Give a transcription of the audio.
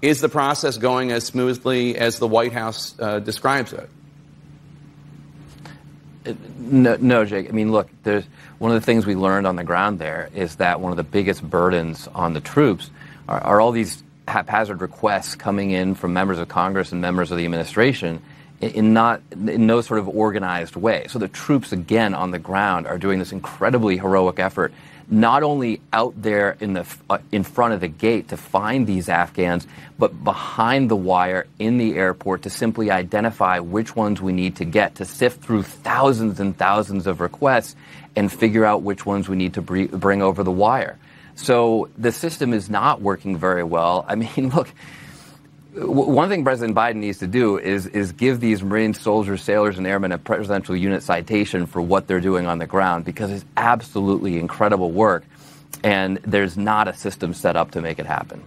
Is the process going as smoothly as the White House uh, describes it? No, no, Jake. I mean, look, there's one of the things we learned on the ground there is that one of the biggest burdens on the troops are, are all these haphazard requests coming in from members of Congress and members of the administration in not in no sort of organized way. So the troops again on the ground are doing this incredibly heroic effort not only out there in the uh, in front of the gate to find these Afghans, but behind the wire in the airport to simply identify which ones we need to get to sift through thousands and thousands of requests and figure out which ones we need to bring over the wire. So the system is not working very well. I mean, look one thing President Biden needs to do is is give these Marine soldiers, sailors, and airmen a presidential unit citation for what they're doing on the ground because it's absolutely incredible work, and there's not a system set up to make it happen.